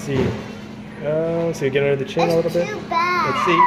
Let's see. Uh, so you get under the chin a little bit. Bad. Let's see.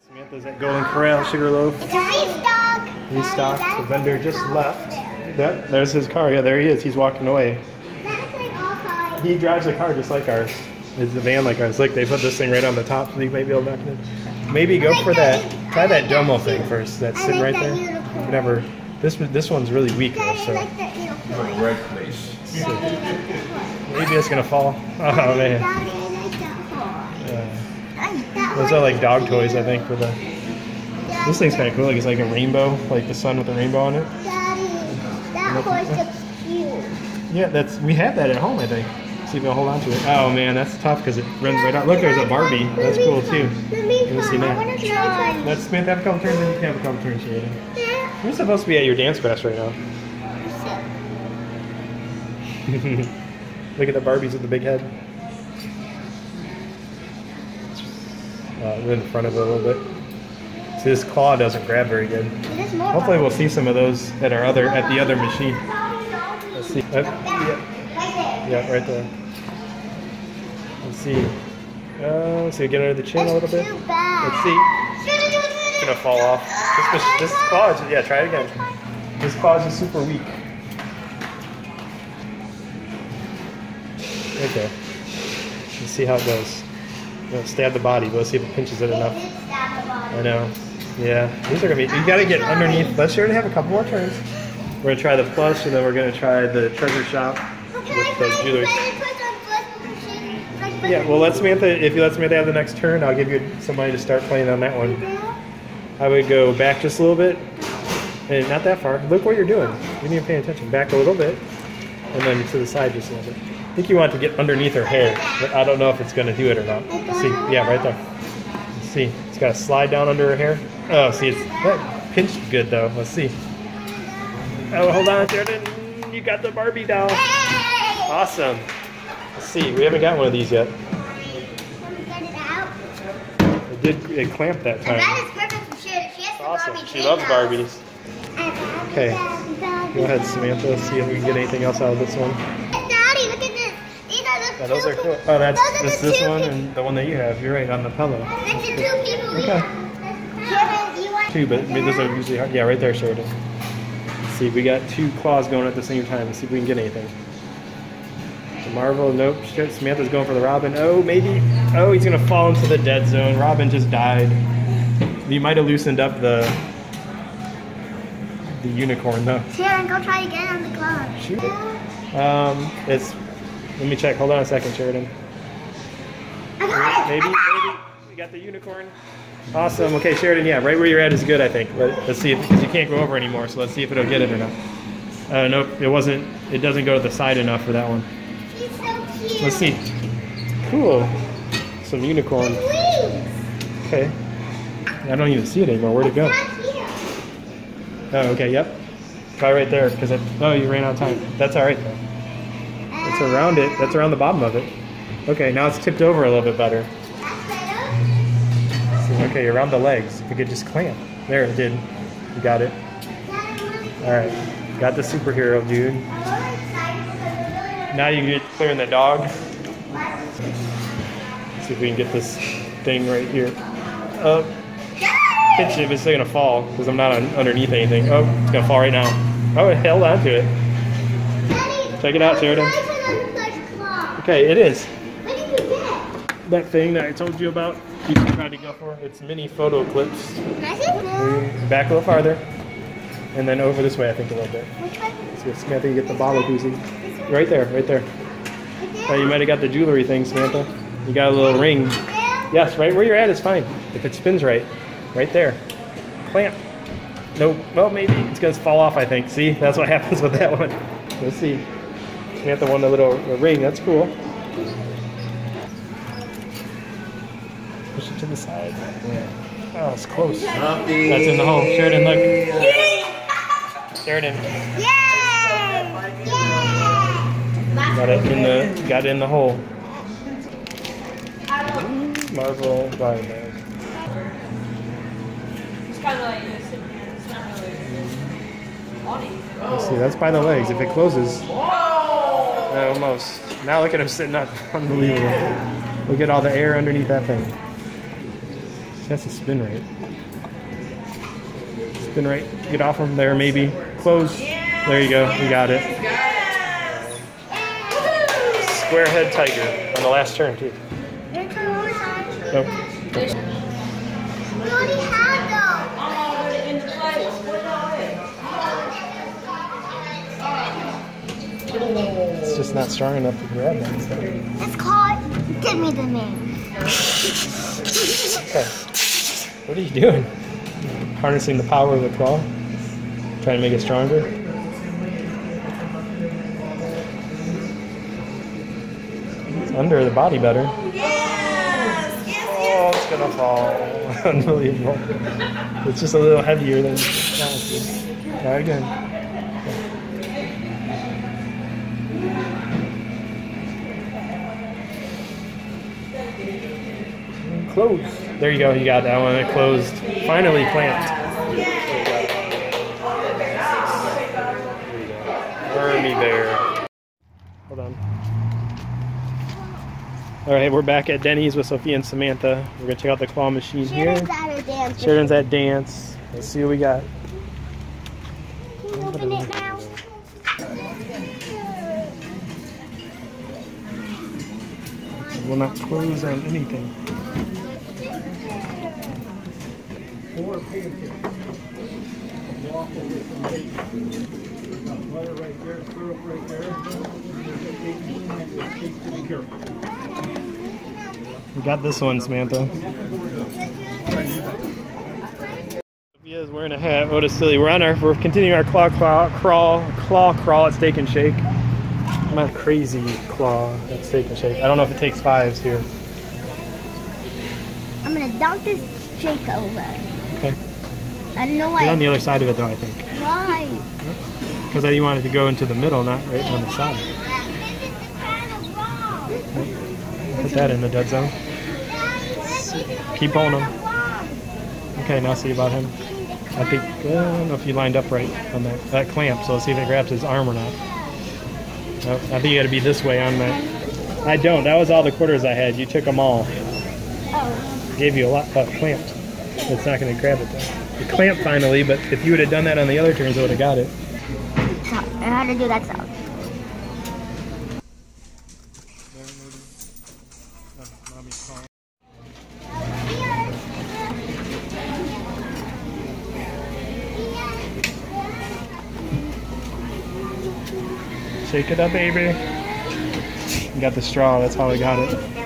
Samantha's at Golden Corral Sugarloaf. It's a restock. Restock. The vendor just left. That, there's his car. Yeah, there he is. He's walking away. That's like all sides. He drives a car just like ours. It's the van like ours. like they put this thing right on the top so you might be able to knock it in. Maybe go for that. Try that Domo thing first. That's sitting right there. Whatever. This this one's really weak though, so like that unicorn. Red place. Daddy, I like that horse. maybe it's gonna fall. Oh man. Daddy, I like that horse. Yeah. I like that Those are like dog toys, I think, for the. This thing's kind of cool. Like it's like a rainbow, like the sun with a rainbow on it. Daddy, that horse looks cute. Yeah, that's we have that at home, I think. See if we'll hold on to it. Oh man, that's tough because it runs right out. Look, there's a Barbie. That's cool too. You wanna see that? want. Let's Samantha have a couple turns. and You can have a couple turns, Sheridan. Yeah. You're supposed to be at your dance class right now. Look at the Barbies with the big head. Uh, in front of it a little bit. See, this claw doesn't grab very good. Hopefully, we'll see some of those at our other at the other machine. Let's see. Uh, yeah. Yeah, right there. Let's see. Uh, so you get under the chin a little bit. Bad. Let's see. It's gonna fall off. This, mach- this claw is, yeah, try it again. This claw is super weak. Right there. Let's see how it goes. Know, stab the body, but let's see if it pinches it enough. I know. Yeah, these are gonna be. You gotta get underneath. Let's sure to have a couple more turns. We're gonna try the plush, and then we're gonna try the treasure shop with jewelry. Yeah, well, let Samantha. If you let Samantha have the next turn, I'll give you some money to start playing on that one. I would go back just a little bit, and not that far. Look what you're doing. You need to pay attention. Back a little bit, and then to the side just a little bit. I think you want to get underneath her hair, but I don't know if it's going to do it or not. See, yeah, right there. See, it's got to slide down under her hair. Oh, see, it's that pinched good though. Let's see. Oh, hold on, Jordan. You got the Barbie doll. Awesome. Let's see, we haven't got one of these yet. It did it clamped that time. that's Awesome. She loves Barbies. Okay. Go ahead, Samantha. See if we can get anything else out of this one. Daddy, look at this. These are the Yeah, those are cool. Oh, that's this, this one people- and the one that you have. You're right on the pillow. That's the two people we Okay. Kevin, you want Two, but those are usually hard. Yeah, right there, Sheridan. Let's see, we got two claws going at the same time. Let's see if we can get anything. Marvel, nope. Samantha's going for the Robin. Oh, maybe. Oh, he's gonna fall into the dead zone. Robin just died. You might have loosened up the the unicorn though. Sharon, go try again on the clock. Shoot Um, it's. Let me check. Hold on a second, Sheridan. I got it. Maybe, I got it. maybe. We got the unicorn. Awesome. Okay, Sheridan. Yeah, right where you're at is good. I think. Let, let's see if because you can't go over anymore. So let's see if it'll get it or not. Uh, nope. It wasn't. It doesn't go to the side enough for that one. Let's see. Cool. Some unicorn. Okay. I don't even see it anymore. Where'd it go? Oh, okay. Yep. Try right there because. Oh, you ran out of time. That's all right. It's around it. That's around the bottom of it. Okay, now it's tipped over a little bit better. Okay, around the legs. If you could just clamp. There, it did. You got it. All right. Got the superhero dude. Now you get clearing the dog. See if we can get this thing right here. Oh, pitch it, it's gonna fall because I'm not on, underneath anything. Oh, it's gonna fall right now. Oh, it held onto it. Check it out, Sheridan. Okay, it is. What did you get? That thing that I told you about. You tried to go for. It's mini photo clips. Can I see? Back a little farther, and then over this way, I think a little bit. Which one? So Samantha, you get the bottle koozie. Right there, right there. Oh, you might have got the jewelry thing, Samantha. You got a little ring. Yes, right where you're at is fine. If it spins right, right there. Clamp. Nope. Well, maybe it's gonna fall off. I think. See, that's what happens with that one. Let's see. Samantha won the little the ring. That's cool. Push it to the side. Yeah. Oh, it's close. That's in the hole. Sheridan, look. Sheridan, Yay! Yay! got it in the got it in the hole. Marvel body bag. It's kind of like you're sitting here. It's not really. Let's see, that's by the legs. If it closes, uh, almost. Now look at him sitting up. Unbelievable. Look at all the air underneath that thing. That's a spin rate. Spin rate. Get off him there, maybe. Close. There you go. We got it. Square head tiger on the last turn too. Your turn one more time. Nope. We already had those. Put it in the plate. Put it away. It's just not strong enough to grab that stuff. It's called Give Me the Name. Okay. What are you doing? Harnessing the power of the claw? Trying to make it stronger? It's under the body better. Oh, it's gonna fall. Unbelievable. It's just a little heavier than that was. Try again. Close. There you go. You got that one. It closed. Finally clamped. All right, we're back at Denny's with Sophia and Samantha. We're gonna check out the claw machine here. Shannon's at a dance. Sheridan's at dance. Let's see what we got. Can you open it now? It will not close on anything. We got this one, Samantha. Sophia's wearing a hat. What a silly. We're on our. We're continuing our claw claw crawl claw crawl at Steak and Shake. My crazy claw at Steak and Shake. I don't know if it takes fives here. I'm gonna dunk this shake over. Okay. I don't know Get on the other side of it though. I think Why? Because I wanted to go into the middle, not right on the side. Put that in the dead zone. Keep on him. Okay, now see about him. I think uh, I don't know if you lined up right on that that clamp. So let's see if it grabs his arm or not. No, I think you got to be this way on that. I don't. That was all the quarters I had. You took them all. Oh. Gave you a lot, but clamped. It's not going to grab it though. It clamped finally, but if you would have done that on the other turns, it would have got it. I had to do that sound. Shake it up, baby. You got the straw. That's how I got it.